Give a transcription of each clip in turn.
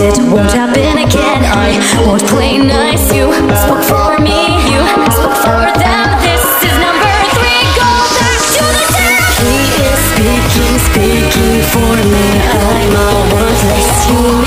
it won't happen again. I won't play nice, you spoke for me. You spoke for them, this is number three. Go back to the deck He is speaking, speaking for me. I'm a worthless human.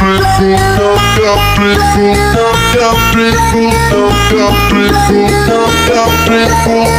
Capricorn, Capricorn, Capricorn, Capricorn, Capricorn,